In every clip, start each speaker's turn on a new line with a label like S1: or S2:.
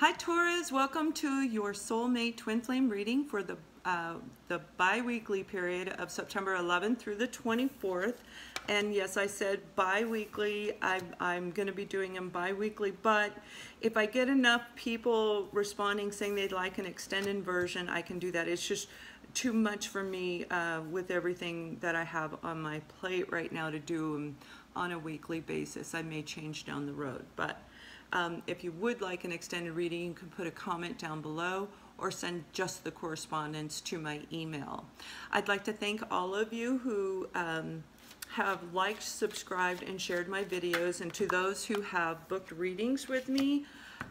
S1: Hi Taurus, welcome to your soulmate twin flame reading for the uh, the bi-weekly period of September 11th through the 24th. And yes, I said bi-weekly. I'm, I'm going to be doing them bi-weekly, but if I get enough people responding saying they'd like an extended version, I can do that. It's just too much for me uh, with everything that I have on my plate right now to do them on a weekly basis. I may change down the road, but um, if you would like an extended reading, you can put a comment down below or send just the correspondence to my email. I'd like to thank all of you who um, have liked, subscribed, and shared my videos, and to those who have booked readings with me,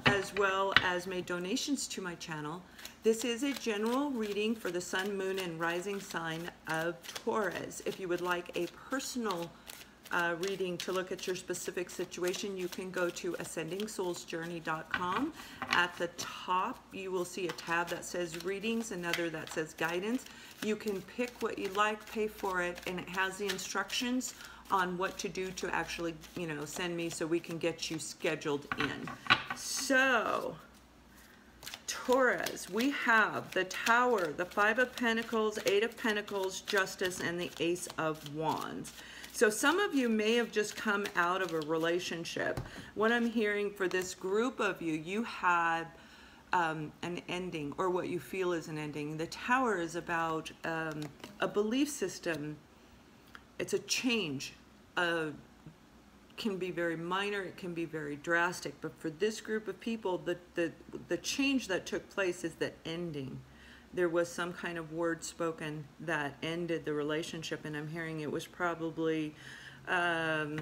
S1: as well as made donations to my channel. This is a general reading for the sun, moon, and rising sign of Taurus. If you would like a personal uh, reading to look at your specific situation, you can go to ascendingsoulsjourney.com. At the top, you will see a tab that says readings, another that says guidance. You can pick what you like, pay for it, and it has the instructions on what to do to actually, you know, send me so we can get you scheduled in. So, Taurus, we have the Tower, the Five of Pentacles, Eight of Pentacles, Justice, and the Ace of Wands. So some of you may have just come out of a relationship. What I'm hearing for this group of you, you had um, an ending or what you feel is an ending. The tower is about um, a belief system. It's a change. Uh, can be very minor, it can be very drastic, but for this group of people, the, the, the change that took place is the ending there was some kind of word spoken that ended the relationship, and I'm hearing it was probably um,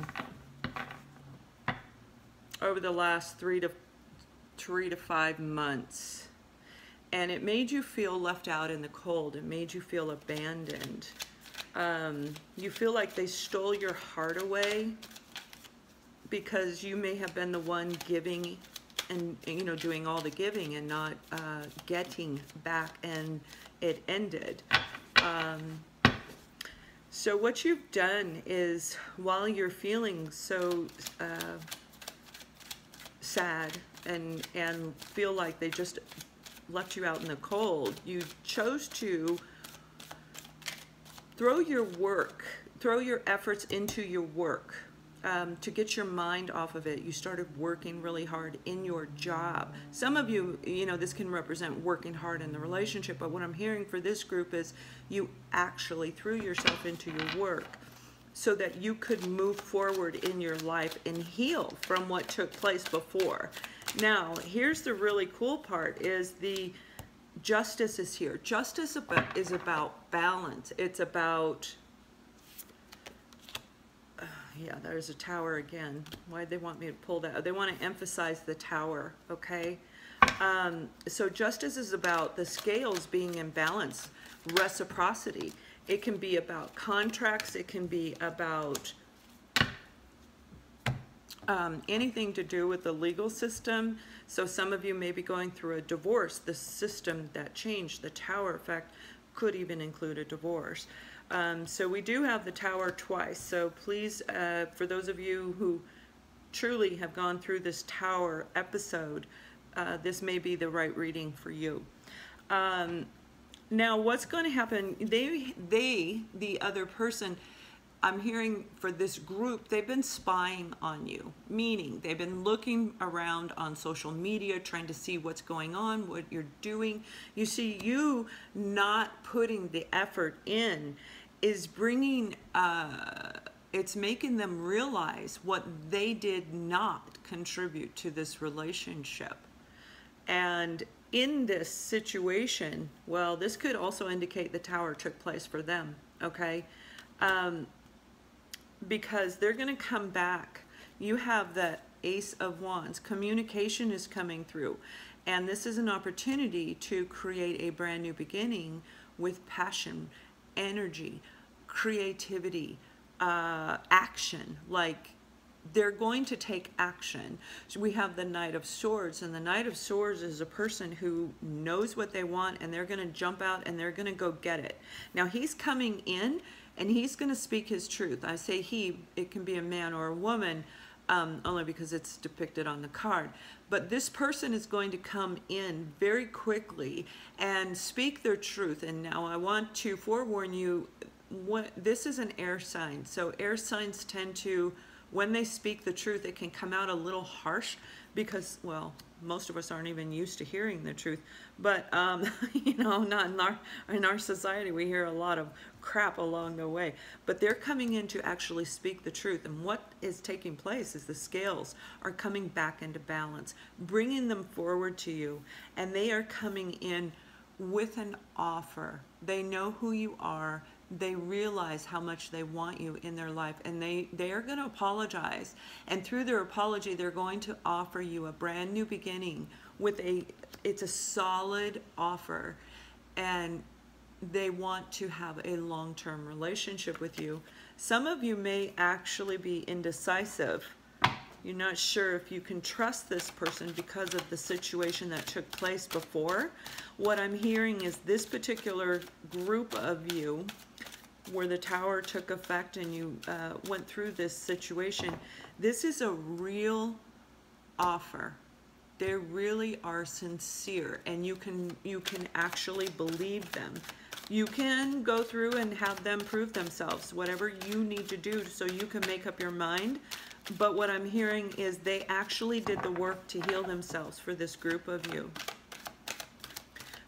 S1: over the last three to three to five months. And it made you feel left out in the cold. It made you feel abandoned. Um, you feel like they stole your heart away because you may have been the one giving and you know doing all the giving and not uh, getting back and it ended. Um, so what you've done is while you're feeling so uh, sad and and feel like they just left you out in the cold you chose to throw your work throw your efforts into your work um, to get your mind off of it, you started working really hard in your job. Some of you, you know, this can represent working hard in the relationship, but what I'm hearing for this group is you actually threw yourself into your work so that you could move forward in your life and heal from what took place before. Now, here's the really cool part is the justice is here. Justice is about balance. It's about yeah, there's a tower again. Why'd they want me to pull that? They want to emphasize the tower, okay? Um, so justice is about the scales being in balance, reciprocity. It can be about contracts. It can be about um, anything to do with the legal system. So some of you may be going through a divorce. The system that changed, the tower effect, could even include a divorce. Um, so we do have the tower twice. So please, uh, for those of you who truly have gone through this tower episode, uh, this may be the right reading for you. Um, now, what's going to happen? They, they, the other person, I'm hearing for this group, they've been spying on you, meaning they've been looking around on social media, trying to see what's going on, what you're doing. You see, you not putting the effort in is bringing, uh, it's making them realize what they did not contribute to this relationship. And in this situation, well, this could also indicate the tower took place for them, okay? Um, because they're going to come back. You have the Ace of Wands. Communication is coming through. And this is an opportunity to create a brand new beginning with passion, energy, creativity, uh, action. Like they're going to take action. So we have the Knight of Swords, and the Knight of Swords is a person who knows what they want and they're going to jump out and they're going to go get it. Now he's coming in and he's going to speak his truth. I say he, it can be a man or a woman. um, only because it's depicted on the card. But this person is going to come in very quickly and speak their truth. And now I want to forewarn you, what, this is an air sign. So air signs tend to, when they speak the truth, it can come out a little harsh because, well, most of us aren't even used to hearing the truth. But, um, you know, not in our, in our society, we hear a lot of crap along the way. But they're coming in to actually speak the truth. And what is taking place is the scales are coming back into balance, bringing them forward to you. And they are coming in with an offer. They know who you are they realize how much they want you in their life and they they are going to apologize. And through their apology they're going to offer you a brand new beginning with a it's a solid offer. And they want to have a long-term relationship with you. Some of you may actually be indecisive. You're not sure if you can trust this person because of the situation that took place before. What i'm hearing is this particular group of you where the tower took effect and you uh, went through this situation, this is a real offer. They really are sincere and you can you can actually believe them. You can go through and have them prove themselves, whatever you need to do so you can make up your mind. But what I'm hearing is they actually did the work to heal themselves for this group of you.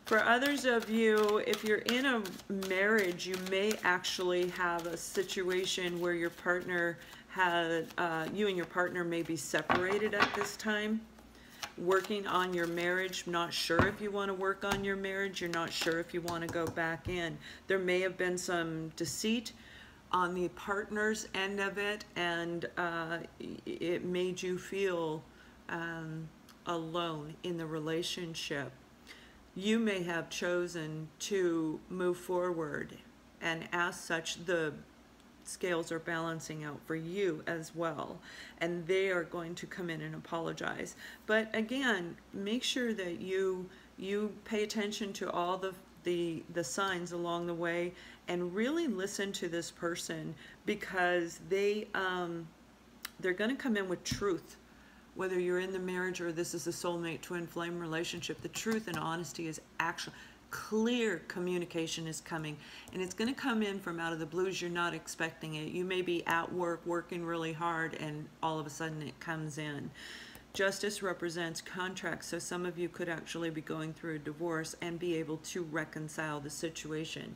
S1: For others of you, if you're in a marriage, you may actually have a situation where your partner had, uh, you and your partner may be separated at this time. Working on your marriage, not sure if you want to work on your marriage, you're not sure if you want to go back in. There may have been some deceit on the partner's end of it, and uh, it made you feel um, alone in the relationship you may have chosen to move forward and as such the scales are balancing out for you as well and they are going to come in and apologize. But again make sure that you you pay attention to all the the the signs along the way and really listen to this person because they um they're going to come in with truth whether you're in the marriage or this is a soulmate twin flame relationship, the truth and honesty is actually clear communication is coming. And it's going to come in from out of the blues you're not expecting it. You may be at work working really hard and all of a sudden it comes in. Justice represents contracts so some of you could actually be going through a divorce and be able to reconcile the situation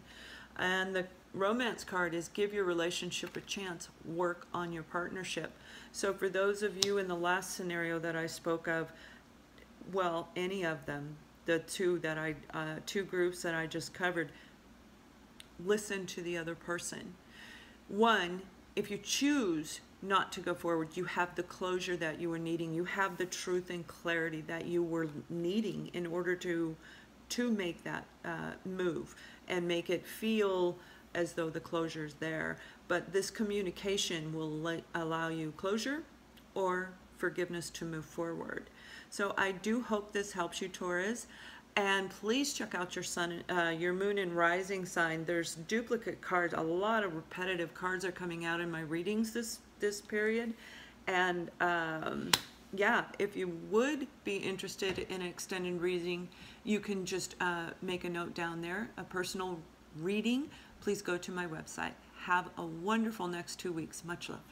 S1: and the romance card is give your relationship a chance work on your partnership so for those of you in the last scenario that I spoke of, well, any of them, the two that I, uh, two groups that I just covered, listen to the other person. One, if you choose not to go forward, you have the closure that you were needing. You have the truth and clarity that you were needing in order to to make that uh, move and make it feel as though the closure is there. But this communication will allow you closure or forgiveness to move forward. So I do hope this helps you, Taurus. And please check out your sun, uh, your moon and rising sign. There's duplicate cards. A lot of repetitive cards are coming out in my readings this this period. And um, yeah, if you would be interested in extended reading, you can just uh, make a note down there, a personal reading please go to my website. Have a wonderful next two weeks. Much love.